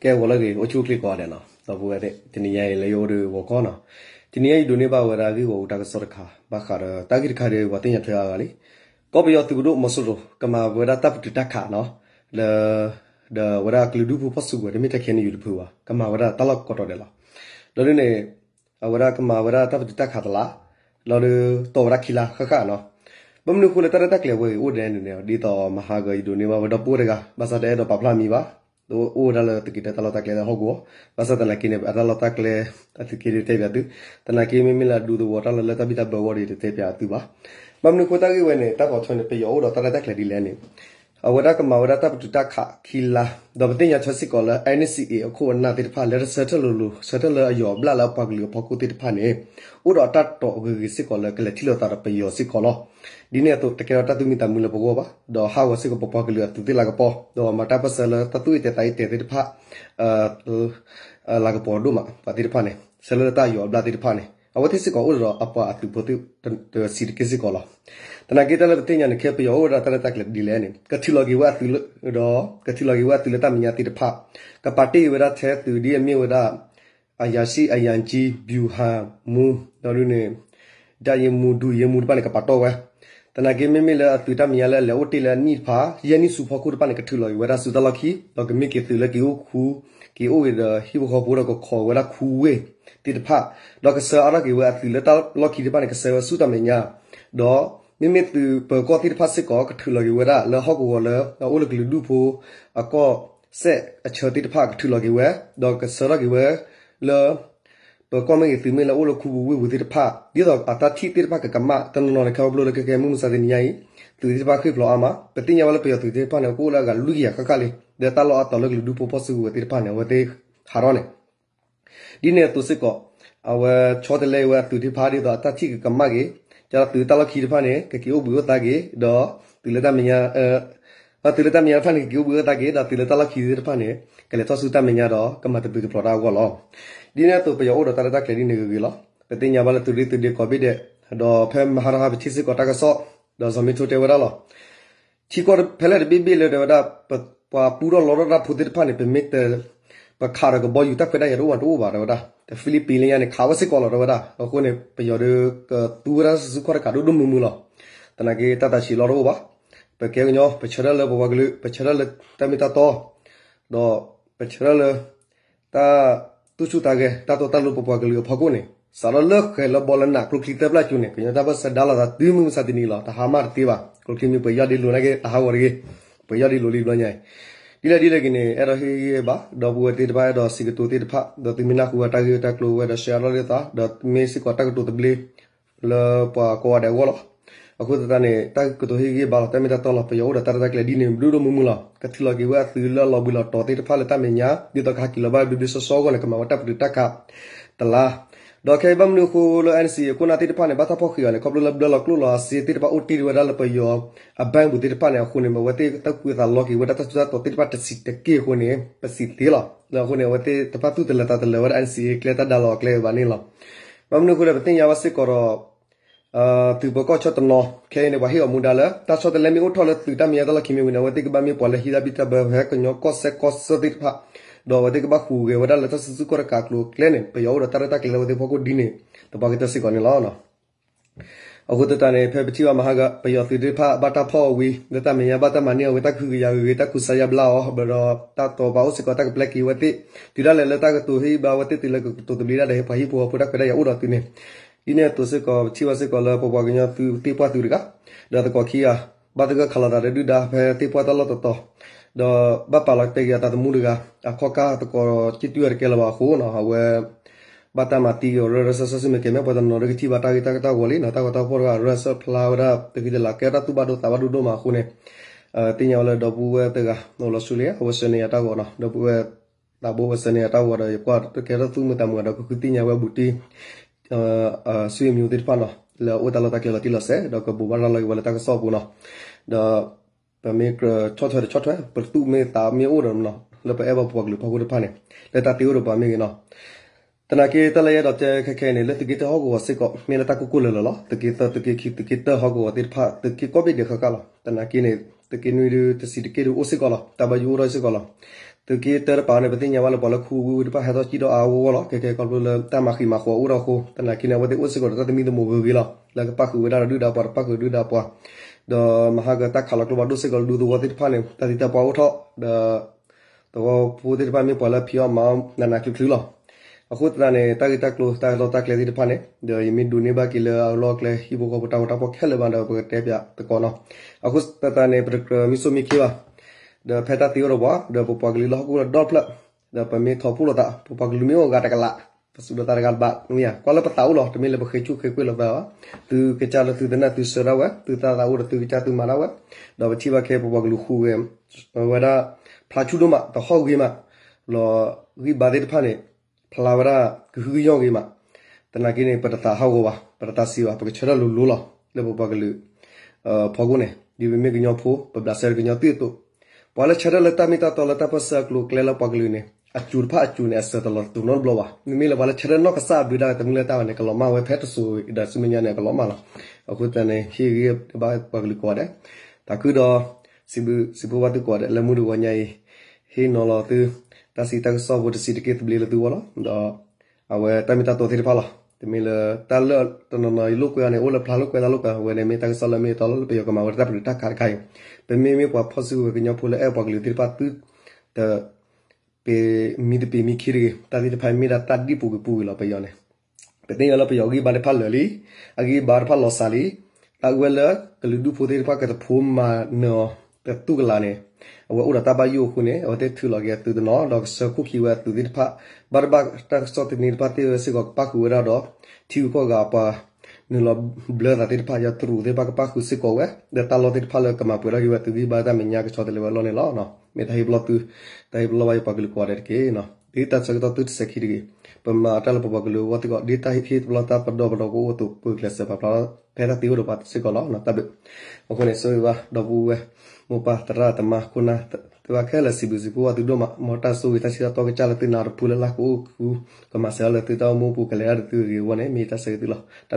ke wala ge o chu klik ko de no to bu de tini ya le yo de wo ko no tini ya do ne ba wa ra ge wo ta ka so kha ba kha ra ta gi kha de wa tin ya thya ga li ko bi yo tu do mo so ro ka ma wa ra ta pu ta kha no le de wa ra klu du pu pa su wa de mi ta khen yu du pu wa ka ma wa ra ta la ko to de la do ne wa ra ka ma wa ra ta pu ta kha ta la lo de to ra khila kha kha no ဘမနုခုလတရတက်လေဝေဥဒဲနေနေဒီတော့မဟာဂိဒိုနေဝဒပူရကဘာသာတဲ့တော့ပပလာမီပါ do ora la te kita talo takle ho go basa tala kine atalo takle ati kiri te biatu tana ki mi mila du do wata la ta bita ba wori te biatu ba mamnu ko ta ki wene ta ko chone pe yo do tala takle di le ni အဝဒကမဝဒတပ်တူတခခီလာဒဘတင်ရချစစ်ကောလာ NCA အခုနာတိတဖာလက်ဆက်တလူလူဆက်တလအယောဘလာလာပကလီပကုတိတဖာနေဥဒတတ်တော့ဂဂစစ်ကောလာကလက်တီလိုတာပယောစစ်ကောလောဒီနေ့တော့တကယ်တတ်သူမိတမူလပကောပါတော့ဟာဝစစ်ကောပပကလီတူတိလာကပေါ်တော့မတာပစလတတူတဲ့တိုင်တဲ့တဖာအာလာကပေါ်ဒုမပတိတဖာနေဆလတာယောဘလာတိတဖာနေ အဝတိစစ်ကောဥဒတော့အပအတူပတိစီတကစစ်ကောလောတနာကေတလပတိညာနခေပယောရတလတကလဒီလဲနေကတိလောဂီဝတ်သူတော့ကတိလောဂီဝတ်သူလတမညာတိတဖကပါတိဝရတဲ့သူဒီအမြဝရအယာရှိအယန်ကြီးဘျူဟာမူတော်လူနေဒါယမူဒူယမူပန်ကပါတော့ဝဲတနာကေမေမေလာသူတမညာလဲလဲအိုတီလဲနိဖာယနိစုဖခုပန်ကထူလောဝရစုတလခီတော့ကမိကေသူလဲကီအိုခူ ကီအိုဝရဟီဘခေါ်ဘူရကခေါ်ဝရခူဝဲတိတဖတော့ကဆာအရကေဝအသူလဲတလခီဒီပန်ကဆာစုတမညာတော့မိမိသူပကောတိဖတ်စစ်ကောကထူလကေဝရလဟောကောလအိုလကလူဒူဖိုအကောဆက်အချတိတဖကထူလကေဝဒေါကဆရကေဝလပကောမေသူမေလအိုလခုဝဝတိတဖဒီတော့အတတိတိတဖကကမတနနောလကေဘလလကေကေမှုစတဲ့ညိုင်သူဒီပါခိဖလောအမပတိညာဝလပယသူဒီပါနေကိုလာကလူကြီးကကလေး ဒေတာလောအတလကလူဒူပိုပစုဝတိတဖနေဝတေဟာရောနေဒီနေသူစစ်ကောအဝချောတလေဝသူဒီပါဒီတော့အတတိကကမကေကျတော့သူတလခီတဖာနေကကိယဘူတာကေတော့သူလက်တမညာအဲသူလက်တမညာဖာနေကိယဘူတာကေတော့သူလက်တလခီတဖာနေကလေတော့စုတမညာတော့ကမတ်ပီပလောတာကောလောဒီနေ့တော့ပယောတော့တရတာကလေးနေကေလောပတိညာဘလသူလေးသူဒီကောဘိတဲ့တော့ဖဲမဟာရဟာပချစ်စကောတာကဆော့တော့ဇမီထိုတေဝရလောချီကောဖဲလက်ဘီဘီလေတော့ပ ပူရောလောရတာဖုတိဖာနေပမစ်ပခါရကဘောယူတက်ဖဲတဲ့ရတော့တော့ပါတော့ဖိလစ်ပင်းလေးနဲ့ခါဝစစ်ကောလာတော့ဒါအခုနေပယော်ဒတူရစခေါ်ကဒုဒမမူလာတနကေတတရှိလောတော့ပါပကေညောပချရလဘဝဂလူပချရလတမီတတော့တော့ပချရလတာသူချူတာကေတတော့တလူပပဂလူဖကုနေစရလခဲလဘောလနာကလုခိတပလာချူနေကညတာဘစဒါလာတီမူစတိနီလာတဟာမာတီပါကလုခိမီပယာဒီလူနကေတဟာဝရကေ ပယာဒီလူလီဘလညိုင်ဒီလေဒီလေကိနေအဲ့တော့ဟေးဘာဒေါ်ဘူတေတပါတော့စီကတူတေတဖာဒေါ်တိမနာကူတာကေတာကလိုဝဲတော့ရှာရလေတာဒေါ်မေစီကတာကတူတဘလီလောပါကောတဲ့ဝလောအခုတတနေတိုက်ကတူဟေးဘာတမေတာတော့လပယောတာတာကလေဒီနေဘလူဒမမူလာကတိလကေဝါသီလလောဘီလောတော်တေတဖာလက်တမညာဒီတော့ခါကီလဘာဘီဘီဆောဆောကလည်းကမဝတာပတိတကတလား ဒေါ်ခေဘမ်နုခုလအန်စီကိုနာတိတဖာနေဘာသာဖောက်ခီရလေကဘလလဘလကလူလာစီတိတဖာအိုတီဝဒါလပယောအဘန်ဘူတိတဖာနေခုနေမဝတိတက်ကွေသာလောကီဝဒါတဆတ်တိတဖာတစီတကေခုနေပစီတီလာလောခုနေဝတိတဖာသူတလတာတလဝအန်စီကလေတာဒါလောကလေဘာနေလာဘမ်နုခုလပတင်ယာဝစစ်ကောရောအာသူဘကောချတ်တနောခဲနေဝဟီအမူဒါလာတဆောတလေမီအိုထော်လသူတမီယာတလခိမီဝနဝတိကဘာမီပေါ်လေဟီဒါဘီတဘဟဲကညောကောဆက်ကောစတိတဖာ do wade ba khu ge wada lata su ko ka klo klene pe yo tara ta kle wade phoko dine to ba kita si ko ni la na အခုတတနေဖေပချီဝမဟာကပယောတိတိဖဘတာဖောဝီဒတမယဘတမနီဝတခုရဝေတခုဆယဘလာဘရတတောဘောစကတကပလကီဝတိတိရလေလတကတူဟိဘဝတိတိလကတူတဘလီရတဲ့ဖဟိဘောပဒကရယ ဥဒတိနေဒီနေတုစကချီဝစကလပပကညသူတိပတူရကဒါတကခီယာဘတကခလာဒရဒူဒါဖေတိပတလတတော do bapa la te ta mu ga a ko ka to ko chi tu er ke la ba ho na ha we bata mati yo re sa sa me ke me pa no re ti bata ki ta ta go li na ta ko ta por ga re sa flower da te ki la ke ta tu ba do ta ba do do ma ho ne ti nya le do bu we te ga no lo su le ho se ne ya ta go na do bu we ta bo we se ne ya ta go da ko te ke ta tu me ta mu da ko ti nya we bu ti a su mi u ti pa no le o ta la ta ke la ti la se do ko bu ba la la wa la ta ko so bu no da ပမေကချောချောချောချောပတူမေတာမေအိုရမနော်လပအေဘပွားကလပခုရဖာနေလက်တာတီအိုရပါမေနော်တနာကေတလေရတော့တဲခက်ခဲနေလက်တကေတဟောကိုစစ်ကောမေလတာကုကုလလလတကေတတကေခိတကေတဟောကိုတိဖာတကေကောပိဒခကလတနာကေနေတကေနွေတစီတကေအိုစစ်ကောလတဘယူရစစ်ကောလ တ từ kia tơ pa ne bati nya wala pala khu wu pa ha to chi do a wo lo ke ke ko le ta ma khi ma kho u ro khu ta na ki na wa de u se ko ta mi do mo wi lo la ka pa khu da du da pa pa khu du da pa do ma ha ga ta khala ko ba do se ko du do wa ti pa ne ta ti ta pa u tho da to pu ti pa mi pa la phi ma na na klu klu lo အခုတနေတာဂီတက်လို့တာတော့တက်လေဒီဖာနေဒီယမီဒူနေဘာကီလာလောကလေဟီဘိုကပတာဝတာပခဲလေဘန်တော့ပကတဲ့ပြတကောနော်အခုတတနေပရမီဆိုမီကီဝါ the peta tioro ba the popagli lo ku dot pla the pami thopu lo ta popagli mi o ga ta kala sudah tar gal ba mia kwala pa tau lo te mi le ba khechu khe kwe lo ba tu ke cha lo tu dana tu sera wa tu ta ta u tu cha tu ma la wa do ba chi ba khe popagli khu ge wa da pha chu do ma ta ho ge ma lo ri ba de pha ne phla wa da khu yo ge ma ta na ki ne pa ta ha go ba pa ta si wa pa ke chara lo lo lo le popagli uh phogo ne di me ge nyo pho pa bla ser ge nyo ti to wala chara lata mita to lata pasa klu klela paglu ne achur pha achur ne asa to tu non blowa mi la wala chara no ka sa bi da ta mi la ta ne kalo ma we phet su da su mi nya ne kalo ma la aku ta ne hi gi ba paglu ko da ta ku do sibu sibu wa tu ko da la mu du wa nya hi no lo tu ta si ta so bo de si de ke tu bli la tu wala do awe ta mi ta to thi pha la တမီလ တလတနနလုကွာနေအိုလဖလာလုကွာလုကွာဝနေမီတန်ဆလမီတလပယောကမဝရတပလတခါခိုင်ပမီမီပွားဖဆူဝကညပူလအပကလီတိပတ်တတပေမီဒပေမီခိရီတာဒီဖိုင်မီဒတာဒီပူပူလပယောနေပတင်ရလပယောဂီဘာနေဖလလီအဂီဘာဖလောဆာလီတာဝဲလကလူဒူဖိုတေဖကတဖုံမာနောတတုကလာနေအ ဝဥရတာဘယုခုနေအဝတေထူလောကတူဒနောဒေါကစခုခီဝဲတူဒီဖဘာဘာတက်စတနီပတိစေကပကူရတော့ထီကိုကပါနလဘလဒတိဖာယထရူဒေပကပခုစကောဝဲဒေတာလောတိဖာလကမပူရယဝတူဒီဘာဒမညာကချောတယ်ဝလောနေလောနော်မေတဟိဘလတူတိုင်ဘလဝိုင်ပကလကွာတဲ့ကေနော်ဒီတတ်စကတော့တူစခိရီပမာတလပပကလူဝတ်ကဒီ တာဟိဖိဘလတာပဒောပဒောကိုတူပုကလစပပလာဖဲတာတီဝရပတ်စကောလောနော်တဘအခုနေဆိုဝါဒဘူဝဲ mo pa tara ta ma kuna te wa khala sibu sibu wa tu do ma mo ta so ta si to ke chala tin na pu la la ku ku ko ma sa la tu ta mo pu ka le ar tu ri wa ne mi ta se tu lo ta